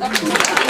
La